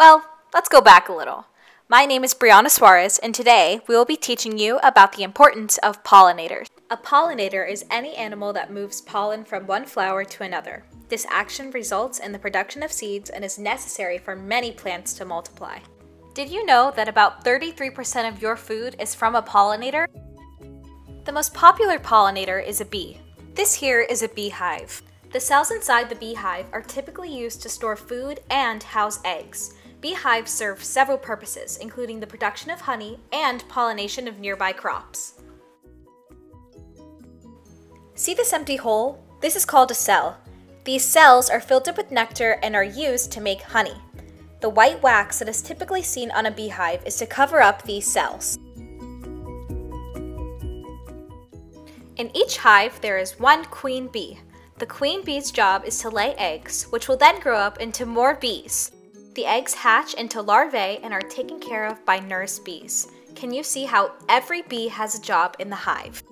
Well, let's go back a little. My name is Breanna Suarez, and today we will be teaching you about the importance of pollinators. A pollinator is any animal that moves pollen from one flower to another. This action results in the production of seeds and is necessary for many plants to multiply. Did you know that about 33% of your food is from a pollinator? The most popular pollinator is a bee. This here is a beehive. The cells inside the beehive are typically used to store food and house eggs. Beehives serve several purposes, including the production of honey and pollination of nearby crops. See this empty hole? This is called a cell. These cells are filled up with nectar and are used to make honey. The white wax that is typically seen on a beehive is to cover up these cells. In each hive, there is one queen bee. The queen bee's job is to lay eggs, which will then grow up into more bees. The eggs hatch into larvae and are taken care of by nurse bees. Can you see how every bee has a job in the hive?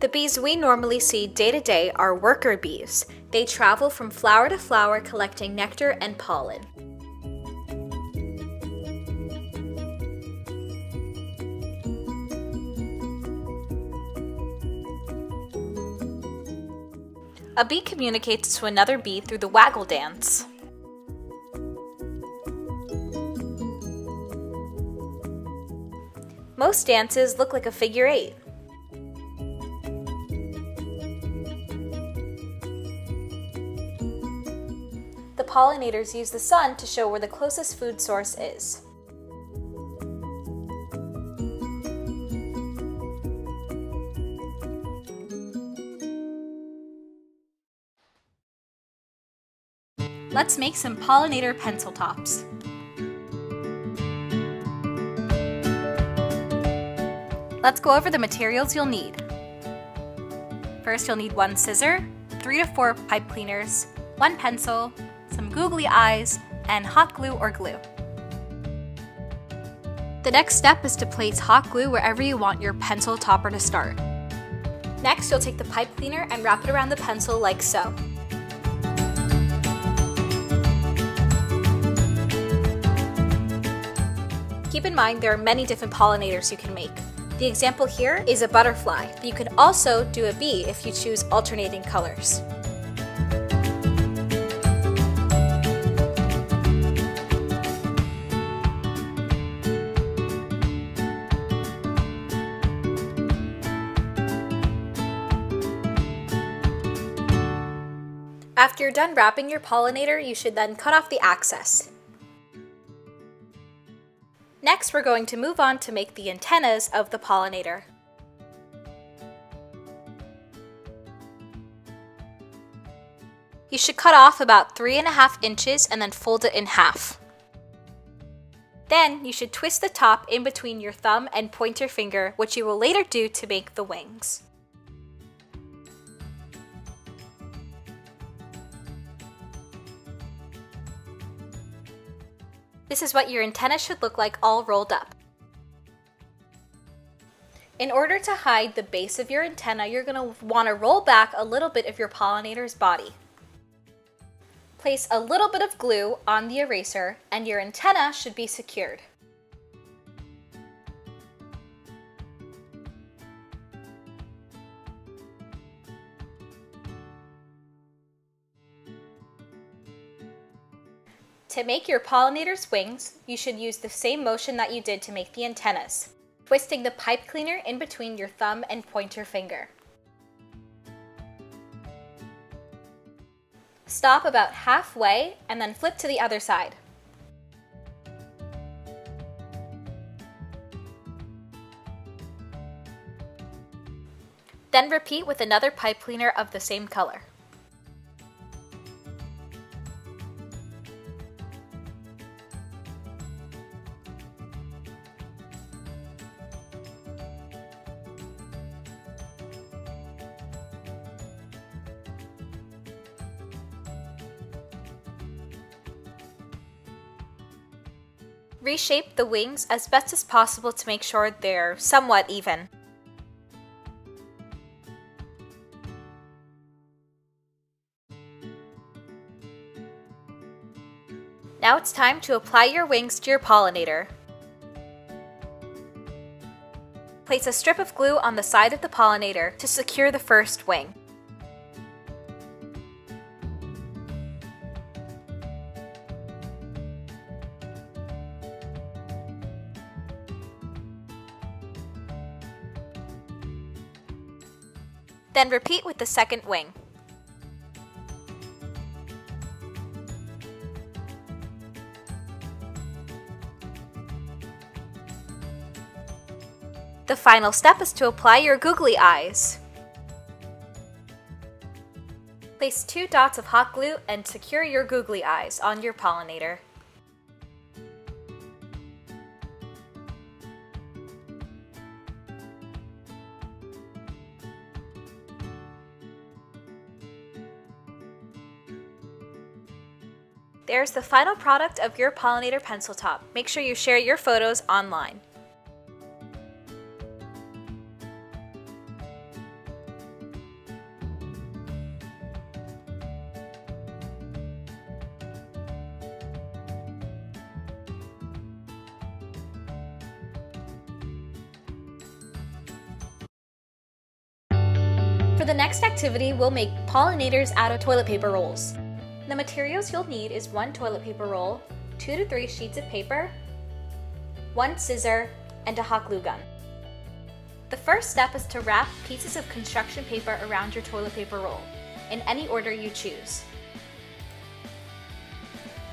The bees we normally see day to day are worker bees. They travel from flower to flower collecting nectar and pollen. A bee communicates to another bee through the waggle dance. Most dances look like a figure eight. The pollinators use the sun to show where the closest food source is. Let's make some pollinator pencil tops. Let's go over the materials you'll need. First, you'll need one scissor, three to four pipe cleaners, one pencil, some googly eyes, and hot glue or glue. The next step is to place hot glue wherever you want your pencil topper to start. Next, you'll take the pipe cleaner and wrap it around the pencil like so. Keep in mind there are many different pollinators you can make. The example here is a butterfly, but you can also do a bee if you choose alternating colors. After you're done wrapping your pollinator, you should then cut off the excess. Next, we're going to move on to make the antennas of the pollinator. You should cut off about 3.5 inches and then fold it in half. Then you should twist the top in between your thumb and pointer finger, which you will later do to make the wings. This is what your antenna should look like all rolled up. In order to hide the base of your antenna, you're going to want to roll back a little bit of your pollinator's body. Place a little bit of glue on the eraser and your antenna should be secured. To make your pollinator's wings, you should use the same motion that you did to make the antennas, twisting the pipe cleaner in between your thumb and pointer finger. Stop about halfway and then flip to the other side. Then repeat with another pipe cleaner of the same color. Reshape the wings as best as possible to make sure they're somewhat even. Now it's time to apply your wings to your pollinator. Place a strip of glue on the side of the pollinator to secure the first wing. Then repeat with the second wing. The final step is to apply your googly eyes. Place two dots of hot glue and secure your googly eyes on your pollinator. There's the final product of your pollinator pencil top. Make sure you share your photos online. For the next activity, we'll make pollinators out of toilet paper rolls. The materials you'll need is one toilet paper roll, two to three sheets of paper, one scissor, and a hot glue gun. The first step is to wrap pieces of construction paper around your toilet paper roll, in any order you choose.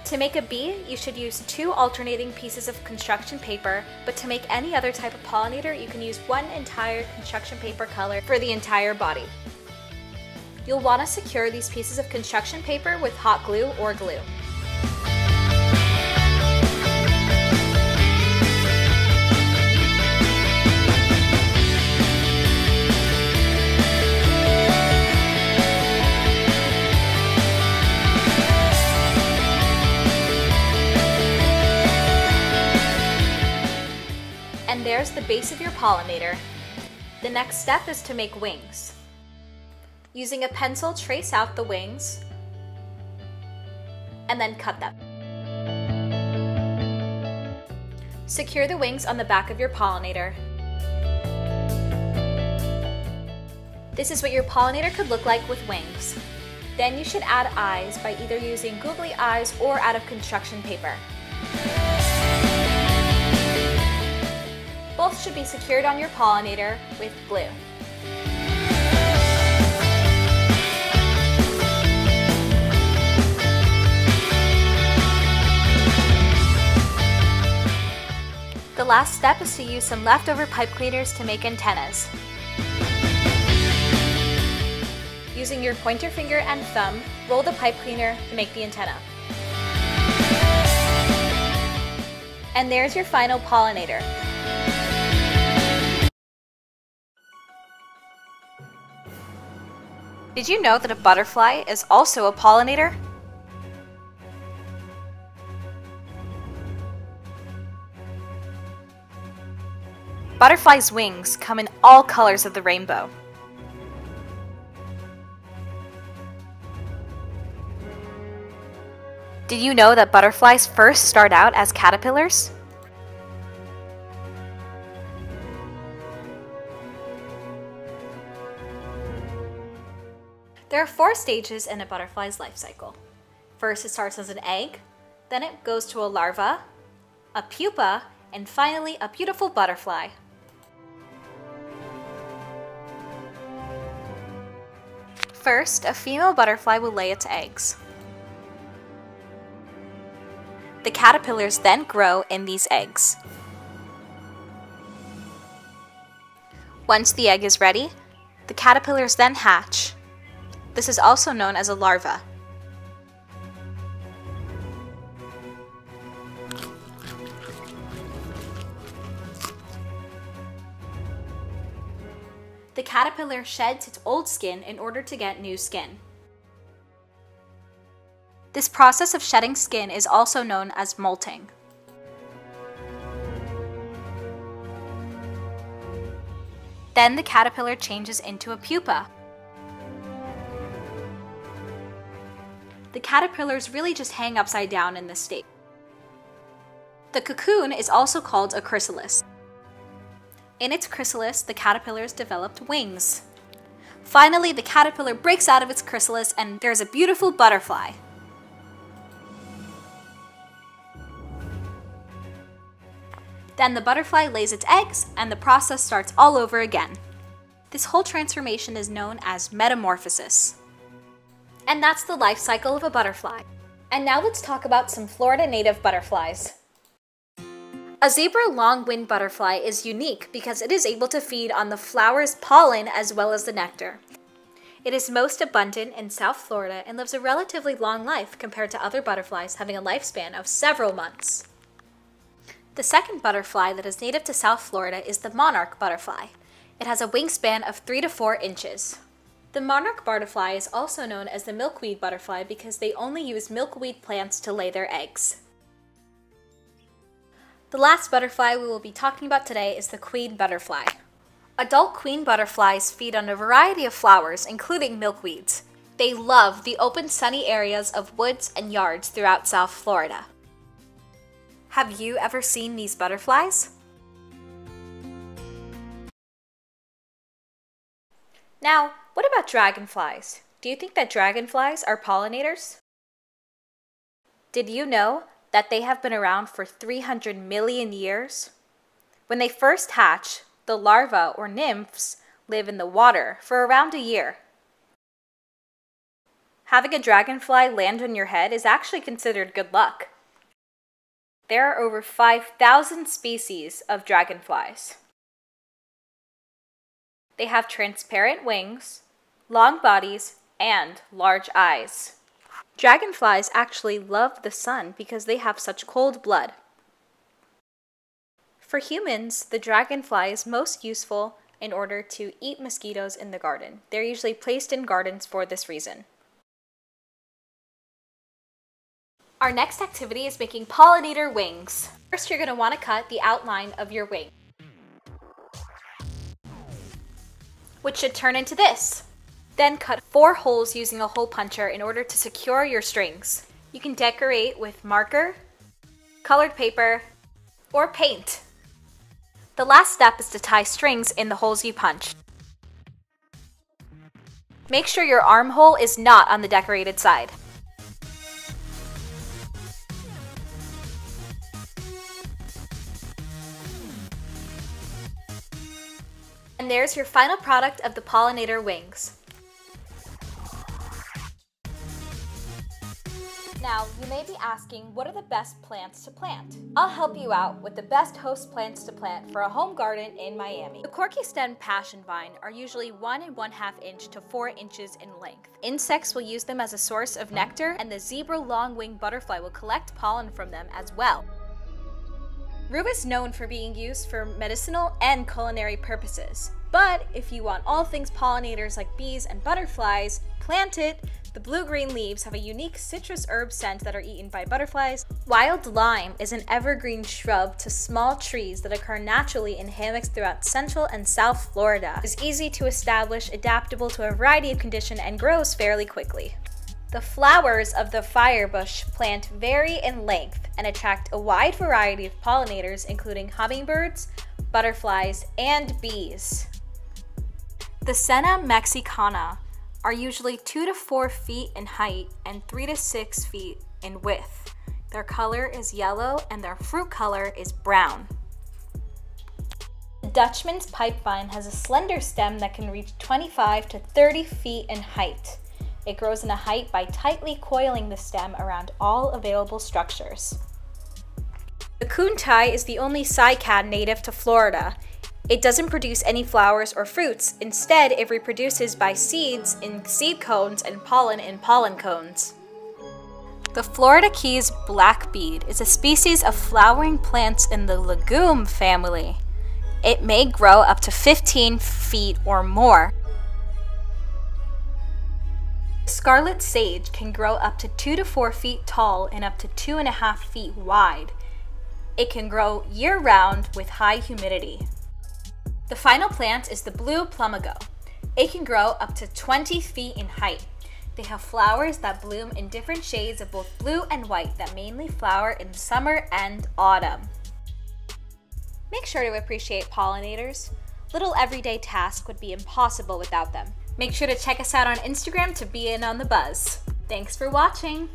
To make a bee, you should use two alternating pieces of construction paper, but to make any other type of pollinator, you can use one entire construction paper color for the entire body. You'll want to secure these pieces of construction paper with hot glue or glue. And there's the base of your pollinator. The next step is to make wings. Using a pencil, trace out the wings and then cut them. Secure the wings on the back of your pollinator. This is what your pollinator could look like with wings. Then you should add eyes by either using googly eyes or out of construction paper. Both should be secured on your pollinator with glue. The last step is to use some leftover pipe cleaners to make antennas. Using your pointer finger and thumb, roll the pipe cleaner to make the antenna. And there's your final pollinator. Did you know that a butterfly is also a pollinator? Butterflies' wings come in all colors of the rainbow. Did you know that butterflies first start out as caterpillars? There are four stages in a butterfly's life cycle. First, it starts as an egg, then it goes to a larva, a pupa, and finally a beautiful butterfly. First, a female butterfly will lay its eggs. The caterpillars then grow in these eggs. Once the egg is ready, the caterpillars then hatch. This is also known as a larva. The caterpillar sheds its old skin in order to get new skin. This process of shedding skin is also known as molting. Then the caterpillar changes into a pupa. The caterpillars really just hang upside down in this state. The cocoon is also called a chrysalis. In its chrysalis, the caterpillars developed wings. Finally, the caterpillar breaks out of its chrysalis and there's a beautiful butterfly. Then the butterfly lays its eggs and the process starts all over again. This whole transformation is known as metamorphosis. And that's the life cycle of a butterfly. And now let's talk about some Florida native butterflies. A zebra long-winged butterfly is unique because it is able to feed on the flower's pollen as well as the nectar. It is most abundant in South Florida and lives a relatively long life compared to other butterflies having a lifespan of several months. The second butterfly that is native to South Florida is the monarch butterfly. It has a wingspan of 3 to 4 inches. The monarch butterfly is also known as the milkweed butterfly because they only use milkweed plants to lay their eggs. The last butterfly we will be talking about today is the queen butterfly. Adult queen butterflies feed on a variety of flowers, including milkweeds. They love the open sunny areas of woods and yards throughout South Florida. Have you ever seen these butterflies? Now, what about dragonflies? Do you think that dragonflies are pollinators? Did you know that they have been around for 300 million years? When they first hatch, the larvae or nymphs live in the water for around a year. Having a dragonfly land on your head is actually considered good luck. There are over 5,000 species of dragonflies. They have transparent wings, long bodies, and large eyes. Dragonflies actually love the sun because they have such cold blood. For humans, the dragonfly is most useful in order to eat mosquitoes in the garden. They're usually placed in gardens for this reason. Our next activity is making pollinator wings. First, you're going to want to cut the outline of your wing. which should turn into this. Then cut four holes using a hole puncher in order to secure your strings. You can decorate with marker, colored paper, or paint. The last step is to tie strings in the holes you punched. Make sure your armhole is not on the decorated side. And there's your final product of the pollinator wings. Now, you may be asking, what are the best plants to plant? I'll help you out with the best host plants to plant for a home garden in Miami. The corky stem passion vine are usually one and one half inch to four inches in length. Insects will use them as a source of nectar, and the zebra long-winged butterfly will collect pollen from them as well. Rue is known for being used for medicinal and culinary purposes. But if you want all things pollinators like bees and butterflies, plant it. The blue-green leaves have a unique citrus herb scent that are eaten by butterflies. Wild lime is an evergreen shrub to small trees that occur naturally in hammocks throughout central and south Florida. It is easy to establish, adaptable to a variety of conditions, and grows fairly quickly. The flowers of the firebush plant vary in length and attract a wide variety of pollinators, including hummingbirds, butterflies, and bees. The Senna mexicana are usually 2 to 4 feet in height and 3 to 6 feet in width. Their color is yellow and their fruit color is brown. The Dutchman's pipevine has a slender stem that can reach 25 to 30 feet in height. It grows in a height by tightly coiling the stem around all available structures. The coontie is the only cycad native to Florida. It doesn't produce any flowers or fruits. Instead, it reproduces by seeds in seed cones and pollen in pollen cones. The Florida Keys blackbead is a species of flowering plants in the legume family. It may grow up to 15 feet or more. Scarlet sage can grow up to 2 to 4 feet tall and up to 2.5 feet wide. It can grow year round with high humidity. The final plant is the blue plumbago. It can grow up to 20 feet in height. They have flowers that bloom in different shades of both blue and white that mainly flower in summer and autumn. Make sure to appreciate pollinators. Little everyday tasks would be impossible without them. Make sure to check us out on Instagram to be in on the buzz. Thanks for watching!